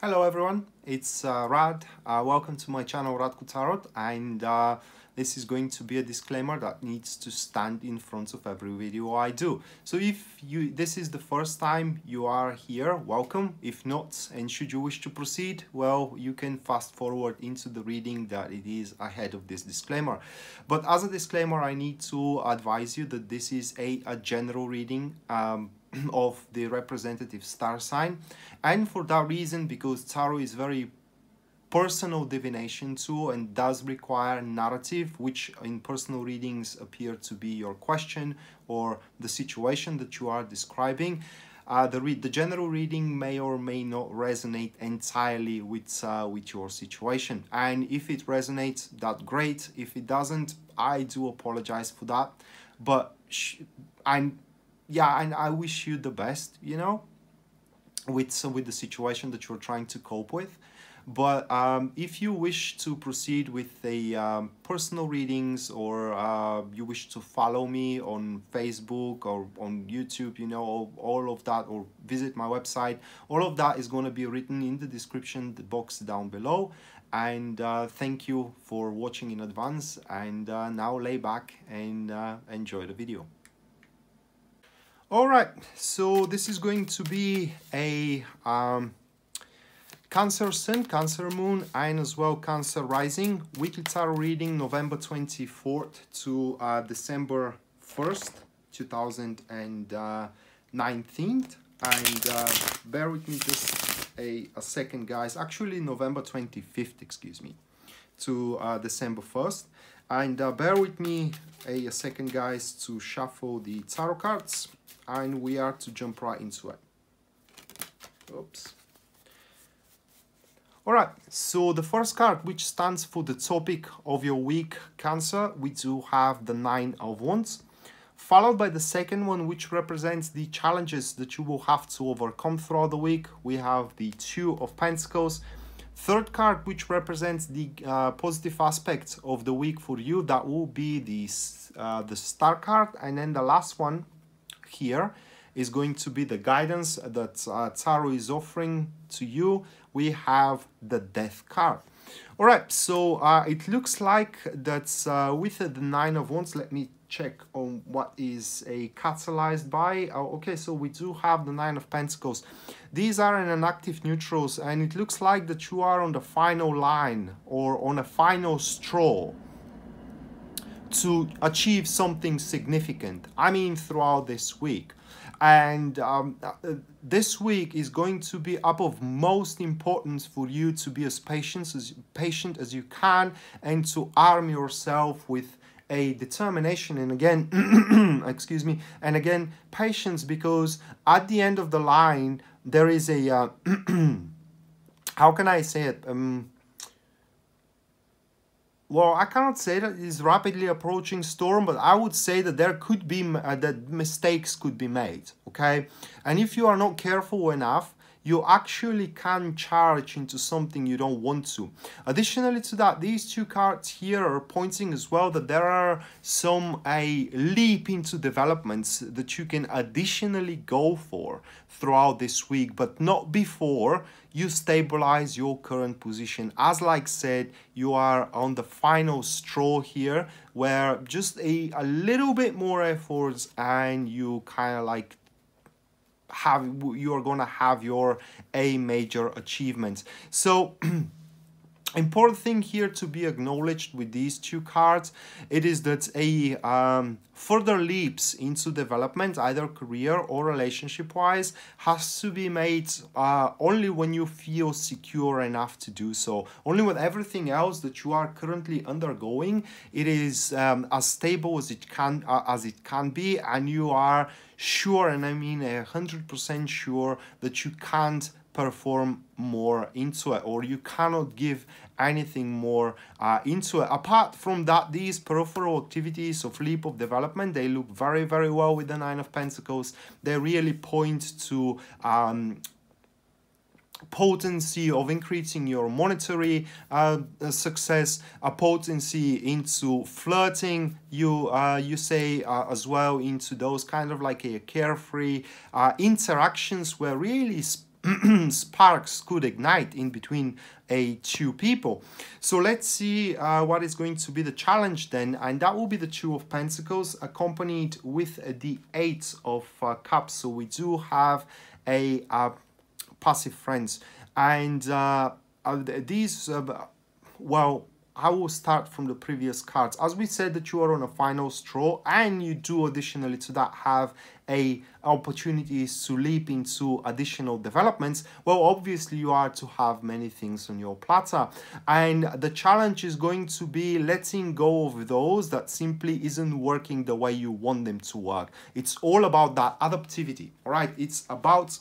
Hello everyone, it's uh, Rad. Uh, welcome to my channel Rad Tarot and uh, this is going to be a disclaimer that needs to stand in front of every video I do. So if you this is the first time you are here, welcome. If not, and should you wish to proceed, well, you can fast forward into the reading that it is ahead of this disclaimer. But as a disclaimer, I need to advise you that this is a, a general reading um, of the representative star sign. And for that reason because tarot is very personal divination tool and does require narrative which in personal readings appear to be your question or the situation that you are describing uh, the, the general reading may or may not resonate entirely with uh, with your situation. And if it resonates that great. If it doesn't i do apologize for that. But i'm yeah, and I wish you the best, you know, with with the situation that you're trying to cope with. But um, if you wish to proceed with the um, personal readings or uh, you wish to follow me on Facebook or on YouTube, you know, all, of that, or visit my website, all of that is going to be written in the description box down below. And uh, thank you for watching in advance. And uh, now lay back and uh, enjoy the video. All right, so this is going to be a um, Cancer Sun, Cancer Moon, and as well Cancer Rising weekly tarot reading November 24th to uh, December 1st, 2019. And uh, bear with me just a, a second, guys. Actually, November 25th, excuse me, to uh, December 1st. And uh, bear with me a, second, guys, to shuffle the tarot cards and we are to jump right into it. Oops. Alright, so the first card which stands for the topic of your week, Cancer, we do have the Nine of Wands, followed by the second one which represents the challenges that you will have to overcome throughout the week. We have the Two of Pentacles, third card which represents the uh, positive aspects of the week for you, that will be the, uh, the Star card, and then the last one here is going to be the guidance that uh, Tarot is offering to you. We have the Death card. All right, so uh, it looks like that's uh, with the Nine of Wands. Let me check on what is a catalyzed by. Oh, okay, so we do have the Nine of Pentacles. These are in an active neutrals, and it looks like that you are on the final line or on a final straw to achieve something significant. I mean, throughout this week. And um, uh, this week is going to be up of most importance for you to be as patient as patient as you can and to arm yourself with a determination and again excuse me and again patience because at the end of the line there is a uh, how can i say it um well, I cannot say that it's rapidly approaching storm, but I would say that there could be uh, that mistakes could be made. Okay, and if you are not careful enough, you actually can charge into something you don't want to. Additionally to that, these two cards here are pointing as well that there are some a leap into developments that you can additionally go for throughout this week, but not before you stabilize your current position. As like said, you are on the final straw here where just a, a little bit more efforts and you kind of like have you're gonna have your a major achievements. So important thing here to be acknowledged with these two cards it is that a um, further leaps into development either career or relationship wise has to be made uh, only when you feel secure enough to do so. Only with everything else that you are currently undergoing it is um, as stable as it can uh, as it can be and you are sure and i mean a hundred percent sure that you can't perform more into it or you cannot give anything more uh, into it. Apart from that these peripheral activities of leap of development they look very very well with the nine of pentacles. They really point to um, potency of increasing your monetary uh, success, a potency into flirting, you uh, you say uh, as well into those kind of like a carefree uh, interactions where really sparks could ignite in between a two people. So let's see uh, what is going to be the challenge then, and that will be the two of pentacles accompanied with the eight of uh, cups. So we do have a uh, passive friends, and uh, uh, these uh, well I will start from the previous cards. As we said that you are on a final straw and you do additionally to that have a opportunities to leap into additional developments, well, obviously you are to have many things on your platter. And the challenge is going to be letting go of those that simply isn't working the way you want them to work. It's all about that adaptivity, all right? It's about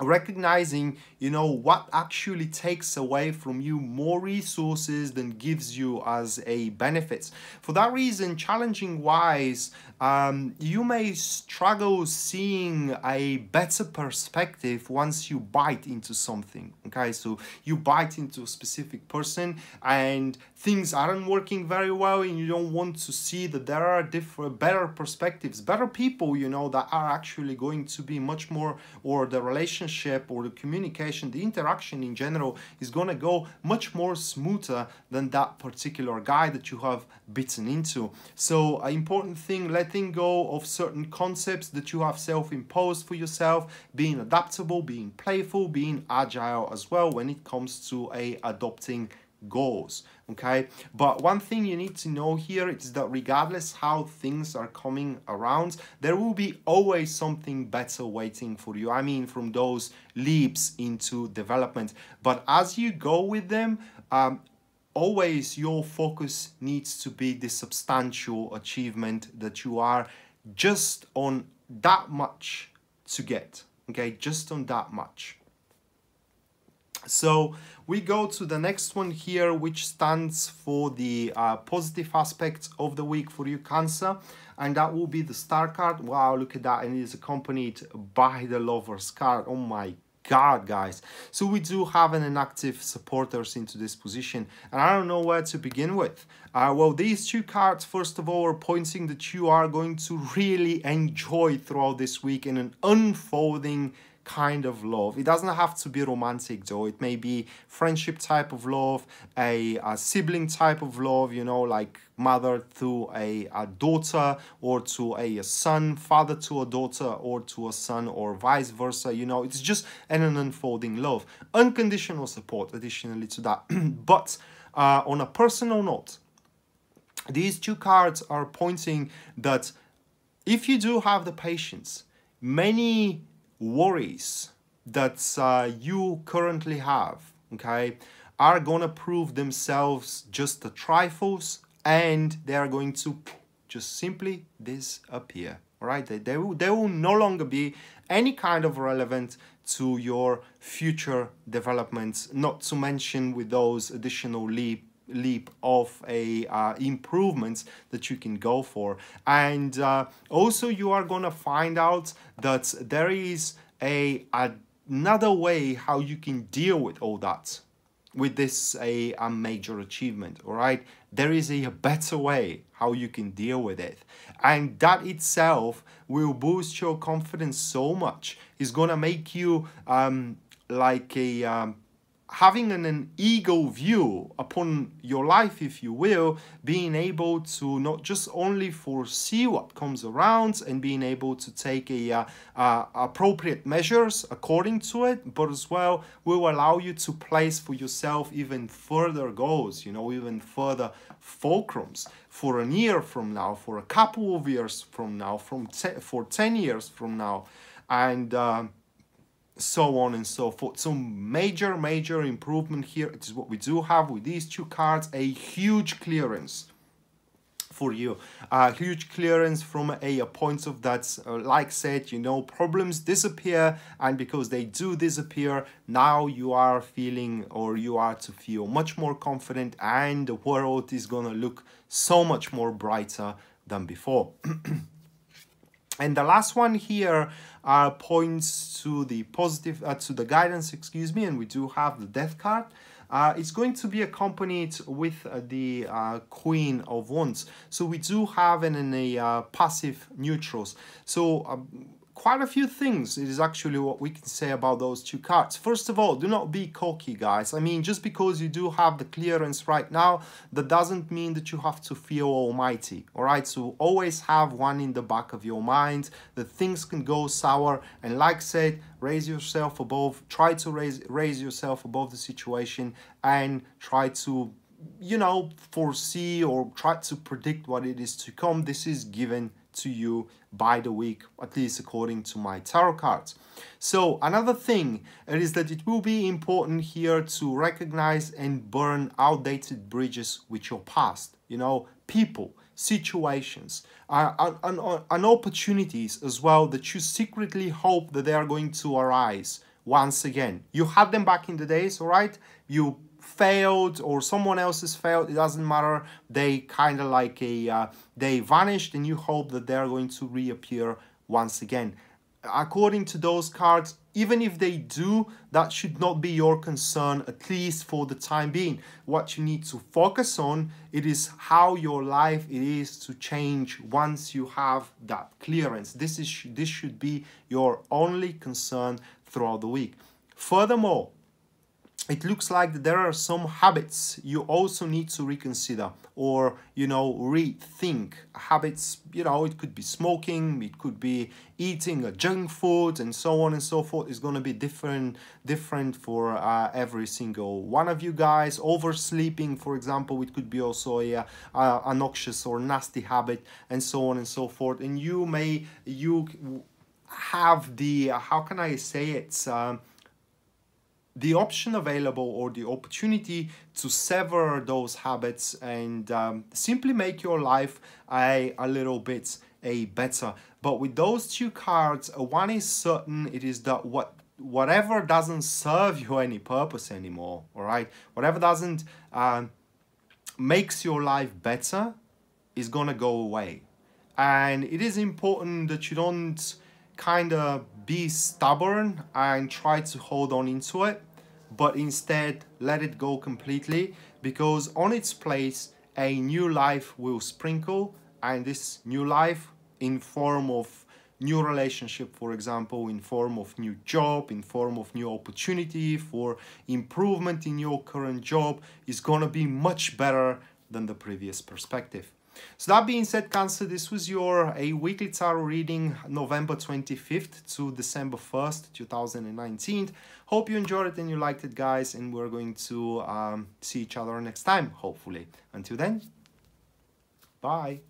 recognizing you know what actually takes away from you more resources than gives you as a benefits for that reason challenging wise um, you may struggle seeing a better perspective once you bite into something okay? So you bite into a specific person and things aren't working very well and you don't want to see that there are different better perspectives better people you know that are actually going to be much more or the relationship or the communication the interaction in general is going to go much more smoother than that particular guy that you have bitten into. So an important thing letting go of certain concepts that you have self-imposed for yourself, being adaptable, being playful, being agile as well when it comes to a adopting goals okay? But one thing you need to know here is that regardless how things are coming around there will be always something better waiting for you. I mean from those leaps into development. But as you go with them um, always your focus needs to be the substantial achievement that you are just on that much to get okay? Just on that much so we go to the next one here which stands for the uh, positive aspects of the week for you cancer. And that will be the star card. Wow look at that. And it is accompanied by the lovers card. Oh my god guys. So we do have an inactive supporters into this position. And i don't know where to begin with. Uh, well these two cards first of all are pointing that you are going to really enjoy throughout this week in an unfolding kind of love. It doesn't have to be romantic though. It may be friendship type of love, a, a sibling type of love, you know, like mother to a, a daughter or to a, a son, father to a daughter or to a son or vice versa. You know, it's just an, an unfolding love. Unconditional support additionally to that. but uh, on a personal note, these two cards are pointing that if you do have the patience, many worries that uh, you currently have, okay, are to prove themselves just the trifles and they are going to just simply disappear. All right, they, they, will, they will no longer be any kind of relevant to your future developments, not to mention with those additional leap leap of a uh, improvements that you can go for. And uh, also you are to find out that there is a another way how you can deal with all that with this a, a major achievement all right there is a, a better way how you can deal with it. And that itself will boost your confidence so much. It's gonna make you um like a um, having an, an ego view upon your life, if you will, being able to not just only foresee what comes around and being able to take a uh, uh, appropriate measures according to it, but as well will allow you to place for yourself even further goals, you know, even further fulcrums for a year from now, for a couple of years from now, from for 10 years from now. And uh, so on and so forth. So major, major improvement here. It is what we do have with these two cards, a huge clearance for you. A huge clearance from a, a point of that, uh, like said, you know, problems disappear and because they do disappear, now you are feeling or you are to feel much more confident and the world is gonna look so much more brighter than before. And the last one here uh, points to the positive, uh, to the guidance, excuse me, and we do have the death card. Uh, it's going to be accompanied with uh, the uh, Queen of Wands. So we do have an, an a uh, passive neutrals. So um, quite a few things it is actually what we can say about those two cards. First of all do not be cocky guys. I mean just because you do have the clearance right now that doesn't mean that you have to feel almighty all right? So always have one in the back of your mind that things can go sour and like said raise yourself above try to raise raise yourself above the situation and try to you know foresee or try to predict what it is to come. This is given to you by the week, at least according to my tarot cards. So another thing is that it will be important here to recognize and burn outdated bridges with your past. You know, people, situations, uh, and, and opportunities as well that you secretly hope that they are going to arise once again. You had them back in the days, all right? You failed or someone else has failed it doesn't matter. They kind of like a uh, they vanished and you hope that they're going to reappear once again. According to those cards even if they do that should not be your concern at least for the time being. What you need to focus on it is how your life it is to change once you have that clearance. This is this should be your only concern throughout the week. Furthermore it looks like there are some habits you also need to reconsider or you know rethink. Habits you know it could be smoking it could be eating a junk food and so on and so forth. Is going to be different different for uh, every single one of you guys. Oversleeping for example it could be also a, a, a noxious or nasty habit and so on and so forth. And you may you have the how can i say it? Um, the option available or the opportunity to sever those habits and um, simply make your life a, a little bit a better. But with those two cards uh, one is certain it is that what whatever doesn't serve you any purpose anymore all right? Whatever doesn't um, makes your life better is gonna go away. And it is important that you don't kind of be stubborn and try to hold on into it but instead let it go completely because on its place a new life will sprinkle and this new life in form of new relationship for example in form of new job in form of new opportunity for improvement in your current job is going to be much better than the previous perspective so that being said, Cancer, this was your a weekly tarot reading November 25th to December 1st, 2019. Hope you enjoyed it and you liked it, guys, and we're going to um, see each other next time, hopefully. Until then, bye.